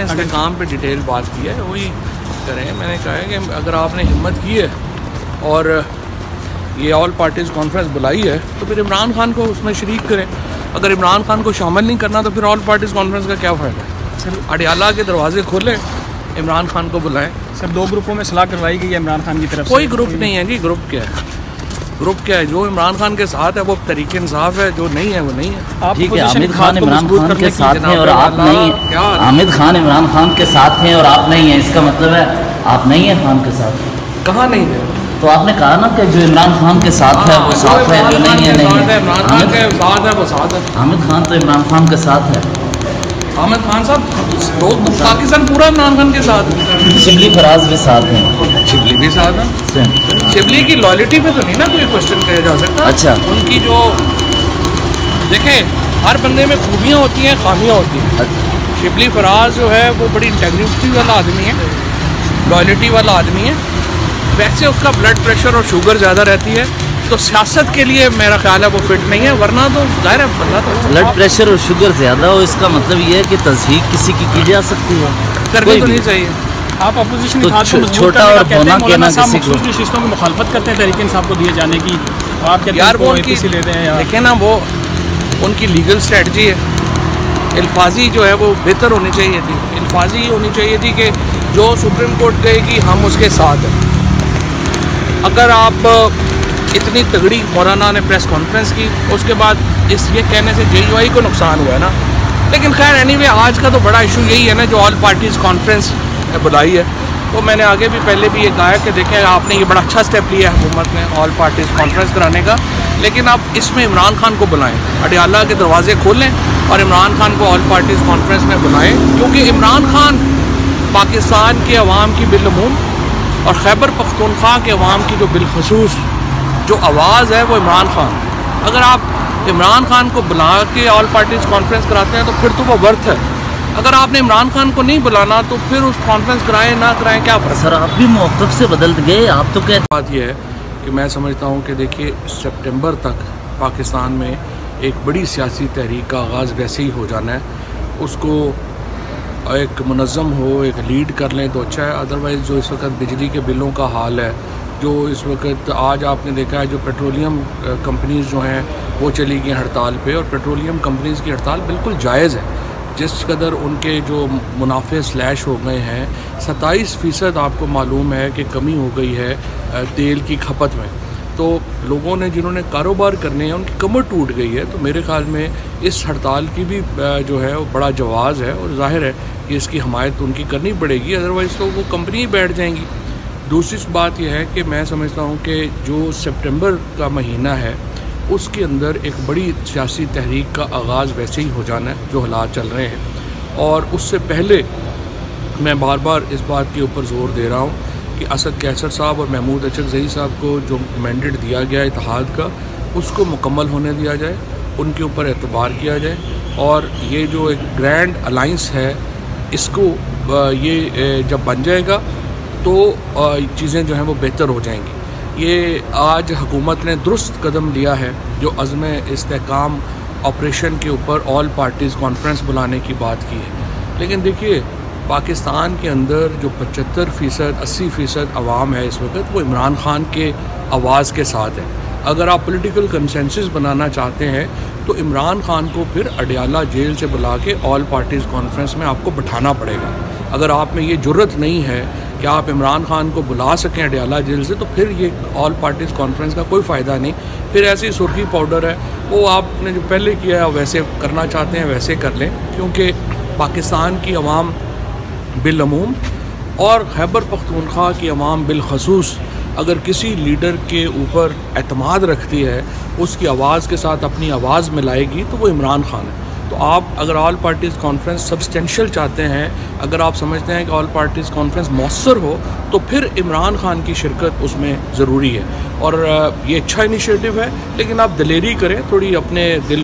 میں استحکام پہ ڈیٹیل بات کی ہے وہی کریں۔ میں نے کہا ہے کہ اگر آپ نے ہمت کی ہے اور یہ آل پارٹیز کانفرنس بلائی ہے تو پھر عمران خان کو اس میں شریک کریں۔ اگر عمران خان کو شامل نہیں کرنا تو پھر آل پارٹیز کانفرنس کا کیا فائدہ؟ ہے اڈیالہ کے دروازے کھولیں عمران خان کو بلائیں۔ سر دو گروپوں میں صلاح کروائی گئی ہے عمران خان کی طرف کوئی گروپ نہیں ہے جی گروپ کیا ہے؟ گروپ کیا ہے جو عمران خان کے ساتھ ہے وہ تحریک انصاف ہے جو نہیں ہے وہ نہیں ہے۔ ٹھیک ہے عامر خان عمران خان کے ساتھ ہیں اور آپ نہیں عامر خان عمران خان کے ساتھ ہیں اور آپ نہیں ہیں اس کا مطلب ہے آپ نہیں ہیں خان کے ساتھ۔ کہاں نہیں ہے تو آپ نے کہا نا کہ جو عمران خان کے ساتھ ہے وہ ساتھ ہے جو نہیں ہے نہیں ہے۔ عمران خان کے عامر- ساتھ ہے وہ ساتھ ہے۔ عامر خان تو عمران خان کے ساتھ ہے۔ احمد خان صاحب پاکستان پورا عمران خان کے ساتھ۔ شبلی فراز بھی ساتھ ہیں۔ شبلی بھی ساتھ ہے شبلی کی لائلٹی پہ تو نہیں نا کوئی کوشچن کیا جا سکتا؟ اچھا۔ ان کی جو دیکھیں ہر بندے میں خوبیاں ہوتی ہیں خامیاں ہوتی ہیں۔ شبلی فراز جو ہے وہ بڑی انٹیگریٹی والا آدمی ہے لائلٹی والا آدمی ہے ویسے اس کا بلڈ پریشر اور شوگر زیادہ رہتی ہے۔ تو سیاست کے لیے میرا خیال ہے وہ فٹ نہیں ہے ورنہ تو ظاہر ہے بندہ تو بلڈ پریشر اور شوگر زیادہ ہو اس کا مطلب یہ ہے کہ تصحیق کسی کی کی جا سکتی ہے۔ کرنی تو نہیں چاہیے۔ آپ اپوزیشن چھوٹا اور کہتے ہیں بونا مولانا کہنا صاحب کسی کو- مخصوص نشستوں کی مخالفت کرتے ہیں تحریک انصاف کو دیے جانے کی۔ آپ یار وہ لیتے ہیں دیکھیں نا وہ ان کی لیگل اسٹریٹجی ہے۔ الفاظی جو ہے وہ بہتر ہونی چاہیے تھی۔ الفاظی یہ ہونی چاہیے تھی کہ جو سپریم کورٹ کہے گی ہم اس کے ساتھ ہیں۔ اگر آپ اتنی تگڑی مولانا نے پریس کانفرنس کی، اس کے بعد اس یہ کہنے سے جے یو آئی کو نقصان ہوا ہے نا۔ لیکن خیر اینی وے آج کا تو بڑا ایشو یہی ہے نا، جو آل پارٹیز کانفرنس بلائی ہے۔ تو میں نے آگے بھی پہلے بھی یہ کہا ہے کہ دیکھیں، آپ نے یہ بڑا اچھا اسٹیپ لیا ہے حکومت نے آل پارٹیز کانفرنس کرانے کا۔ لیکن آپ اس میں عمران خان کو بلائیں۔ اڈیالہ کے دروازے کھولیں اور عمران خان کو آل پارٹیز کانفرنس میں بلائیں۔ کیونکہ عمران خان پاکستان کے عوام کی بالعموم اور خیبر پختونخوا کے عوام کی جو بالخصوص جو آواز ہے وہ عمران خان۔ اگر آپ عمران خان کو بلا کے آل پارٹیز کانفرنس کراتے ہیں تو پھر تو وہ ورتھ ہے۔ اگر آپ نے عمران خان کو نہیں بلانا تو پھر اس کانفرنس کرائیں نہ کرائیں کیا فرق سر آپ بھی موقف سے بدل گئے آپ تو کہتے بات یہ ہے کہ میں سمجھتا ہوں کہ دیکھیے سپٹمبر تک پاکستان میں ایک بڑی سیاسی تحریک کا آغاز ویسے ہی ہو جانا ہے۔ اس کو ایک منظم ہو ایک لیڈ کر لیں تو اچھا ہے ادروائز جو اس وقت بجلی کے بلوں کا حال ہے جو اس وقت آج آپ نے دیکھا ہے جو پیٹرولیم کمپنیز جو ہیں وہ چلی گئی ہڑتال پہ اور پیٹرولیم کمپنیز کی ہڑتال بالکل جائز ہے۔ جس قدر ان کے جو منافع سلیش ہو گئے ہیں، ستائیس فیصد آپ کو معلوم ہے کہ کمی ہو گئی ہے تیل کی کھپت میں۔ تو لوگوں نے جنہوں نے کاروبار کرنے ہیں، ان کی کمر ٹوٹ گئی ہے۔ تو میرے خیال میں اس ہڑتال کی بھی جو ہے، وہ بڑا جواز ہے اور ظاہر ہے کہ اس کی حمایت ان کی کرنی پڑے گی۔ ادروائز تو وہ کمپنی ہی بیٹھ جائیں گی۔ دوسری بات یہ ہے کہ میں سمجھتا ہوں کہ جو سپٹمبر کا مہینہ ہے، اس کے اندر ایک بڑی سیاسی تحریک کا آغاز ویسے ہی ہو جانا ہے، جو حالات چل رہے ہیں۔ اور اس سے پہلے میں بار بار اس بات کے اوپر زور دے رہا ہوں کہ اسد کیسر صاحب اور محمود اچک زئی صاحب کو جو مینڈیٹ دیا گیا اتحاد کا، اس کو مکمل ہونے دیا جائے، ان کے اوپر اعتبار کیا جائے۔ اور یہ جو ایک گرینڈ الائنس ہے، اس کو یہ جب بن جائے گا تو چیزیں جو ہیں وہ بہتر ہو جائیں گی۔ یہ آج حکومت نے درست قدم لیا ہے جو عزم استحکام آپریشن کے اوپر آل پارٹیز کانفرنس بلانے کی بات کی ہے۔ لیکن دیکھیے، پاکستان کے اندر جو پچہتر فیصد، اسی فیصد عوام ہے اس وقت، وہ عمران خان کے آواز کے ساتھ ہے۔ اگر آپ پولیٹیکل کنسنسس بنانا چاہتے ہیں، تو عمران خان کو پھر اڈیالہ جیل سے بلا کے آل پارٹیز کانفرنس میں آپ کو بٹھانا پڑے گا۔ اگر آپ میں یہ جرت نہیں ہے کہ آپ عمران خان کو بلا سکیں اڈیالہ جیل سے، تو پھر یہ آل پارٹیز کانفرنس کا کوئی فائدہ نہیں۔ پھر ایسی سرخی پاؤڈر ہے، وہ آپ نے جو پہلے کیا ہے، ویسے کرنا چاہتے ہیں، ویسے کر لیں۔ کیونکہ پاکستان کی عوام بالعموم اور خیبر پختونخوا کی عوام بالخصوص اگر کسی لیڈر کے اوپر اعتماد رکھتی ہے، اس کی آواز کے ساتھ اپنی آواز ملائے گی، تو وہ عمران خان ہے۔ تو آپ اگر آل پارٹیز کانفرنس سبسٹینشیل چاہتے ہیں، اگر آپ سمجھتے ہیں کہ آل پارٹیز کانفرنس مؤثر ہو، تو پھر عمران خان کی شرکت اس میں ضروری ہے۔ اور یہ اچھا انیشیٹو ہے، لیکن آپ دلیری کریں، تھوڑی اپنے دل